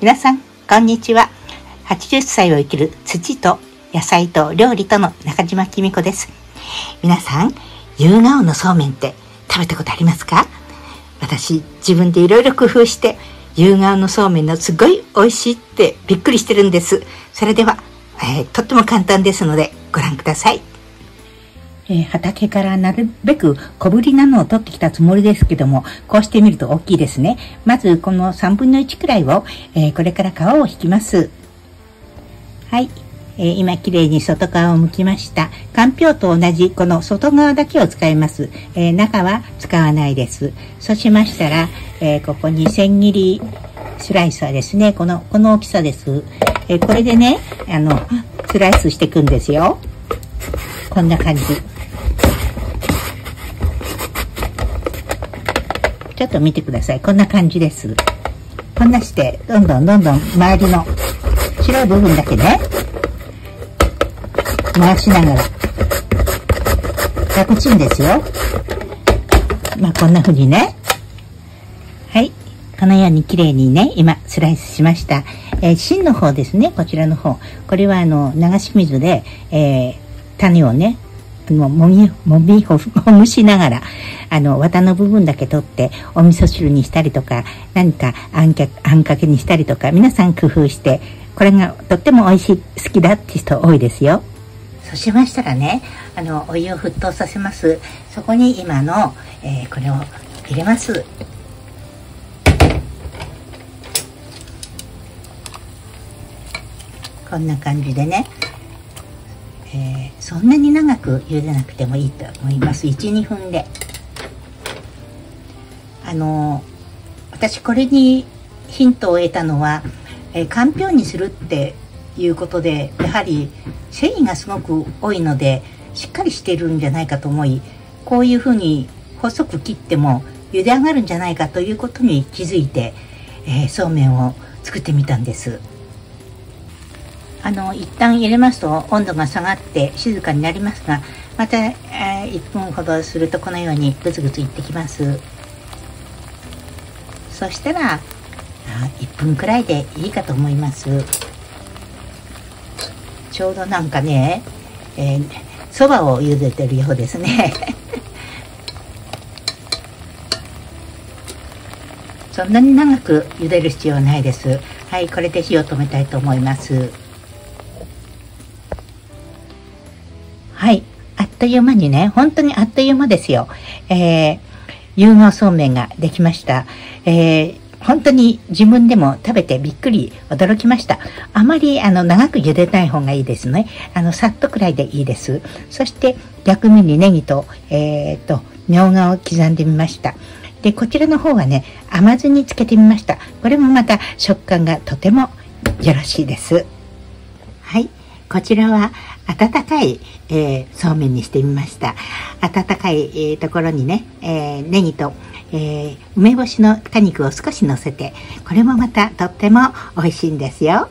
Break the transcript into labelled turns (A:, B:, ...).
A: 皆さん、こんにちは。80歳を生きる土と野菜と料理との中島きみ子です。皆さん、夕顔のそうめんって食べたことありますか？私、自分でいろいろ工夫して、夕顔のそうめんのすごい美味しいってびっくりしてるんです。それでは、えー、とっても簡単ですのでご覧ください。えー、畑からなるべく小ぶりなのを取ってきたつもりですけども、こうしてみると大きいですね。まずこの3分の1くらいを、えー、これから皮を引きます。はい。えー、今きれいに外側を剥きました。かんぴょうと同じこの外側だけを使います。え中は使わないです。そうしましたら、えここに千切りスライサーですね。この、この大きさです。えこれでね、あの、スライスしていくんですよ。こんな感じ。ちょっと見てください。こんな感じです。こんなして、どんどんどんどん周りの白い部分だけね、回しながら、楽ちんですよ。まあ、こんな風にね。はい。このように綺麗にね、今、スライスしました。えー、芯の方ですね、こちらの方。これは、あの、流し水で、えー、種をね、ももみ、もみほぐしながら、あの、綿の部分だけ取って、お味噌汁にしたりとか、何かあんか、あんかけにしたりとか、皆さん工夫して、これがとっても美味しい、好きだって人多いですよ。そうしましたらね、あの、お湯を沸騰させます。そこに今の、えー、これを入れます。こんな感じでね、えー、そんなに長く茹でなくてもいいと思います12分であの私これにヒントを得たのは、えー、かんぴょうにするっていうことでやはり繊維がすごく多いのでしっかりしてるんじゃないかと思いこういうふうに細く切っても茹で上がるんじゃないかということに気づいて、えー、そうめんを作ってみたんです。あの一旦入れますと温度が下がって静かになりますがまた、えー、1分ほどするとこのようにグツグツいってきます。そしたら1分くらいでいいかと思います。ちょうどなんかねそば、蕎麦を茹でてるようですね。そんなに長く茹でる必要はないです。はいこれで火を止めたいと思います。という間にね、本当にあっという間ですよ。えー、有能そうめんができました。えー本当に自分でも食べてびっくり驚きました。あまりあの長く茹でない方がいいですね。あのさっとくらいでいいです。そして薬味にネギと、えっ、ー、と、みょうがを刻んでみました。で、こちらの方はね、甘酢につけてみました。これもまた食感がとてもよろしいです。はい。こちらは温かい、えー、そうめんにしてみました。温かい、えー、ところにね、えー、ネギと、え梅干しの果肉を少し乗せて、これもまたとっても美味しいんですよ。